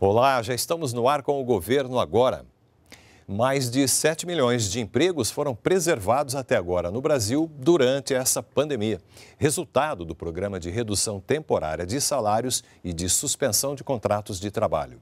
Olá, já estamos no ar com o governo agora. Mais de 7 milhões de empregos foram preservados até agora no Brasil durante essa pandemia. Resultado do programa de redução temporária de salários e de suspensão de contratos de trabalho.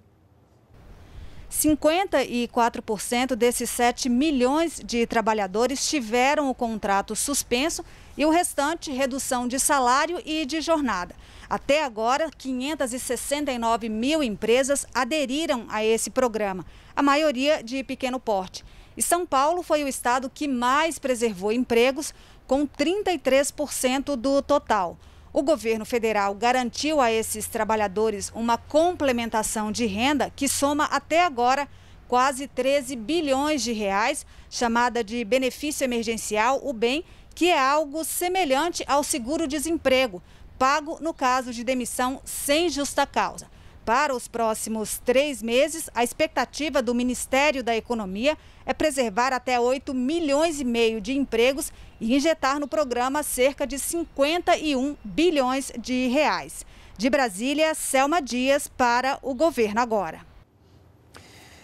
54% desses 7 milhões de trabalhadores tiveram o contrato suspenso e o restante redução de salário e de jornada. Até agora, 569 mil empresas aderiram a esse programa, a maioria de pequeno porte. E São Paulo foi o estado que mais preservou empregos, com 33% do total. O governo federal garantiu a esses trabalhadores uma complementação de renda que soma até agora quase 13 bilhões de reais, chamada de benefício emergencial, o BEM, que é algo semelhante ao seguro-desemprego, pago no caso de demissão sem justa causa. Para os próximos três meses, a expectativa do Ministério da Economia é preservar até 8 milhões e meio de empregos e injetar no programa cerca de 51 bilhões de reais. De Brasília, Selma Dias para o Governo Agora.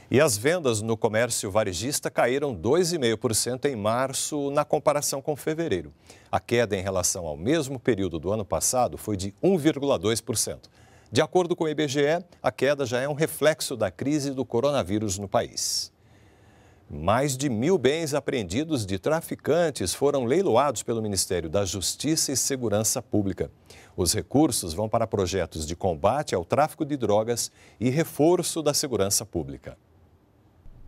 E as vendas no comércio varejista caíram 2,5% em março na comparação com fevereiro. A queda em relação ao mesmo período do ano passado foi de 1,2%. De acordo com o IBGE, a queda já é um reflexo da crise do coronavírus no país. Mais de mil bens apreendidos de traficantes foram leiloados pelo Ministério da Justiça e Segurança Pública. Os recursos vão para projetos de combate ao tráfico de drogas e reforço da segurança pública.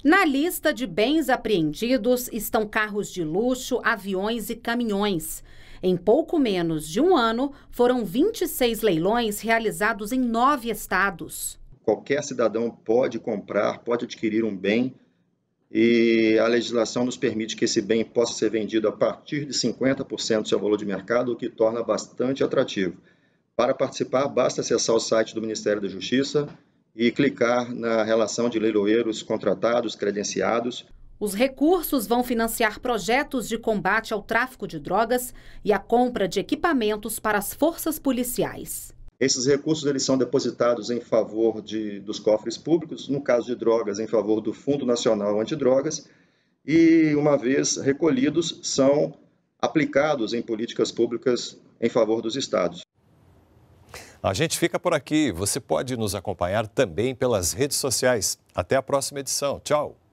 Na lista de bens apreendidos estão carros de luxo, aviões e caminhões. Em pouco menos de um ano, foram 26 leilões realizados em nove estados. Qualquer cidadão pode comprar, pode adquirir um bem e a legislação nos permite que esse bem possa ser vendido a partir de 50% do seu valor de mercado, o que torna bastante atrativo. Para participar, basta acessar o site do Ministério da Justiça e clicar na relação de leiloeiros contratados, credenciados. Os recursos vão financiar projetos de combate ao tráfico de drogas e a compra de equipamentos para as forças policiais. Esses recursos eles são depositados em favor de, dos cofres públicos, no caso de drogas, em favor do Fundo Nacional Antidrogas, e, uma vez recolhidos, são aplicados em políticas públicas em favor dos estados. A gente fica por aqui. Você pode nos acompanhar também pelas redes sociais. Até a próxima edição. Tchau!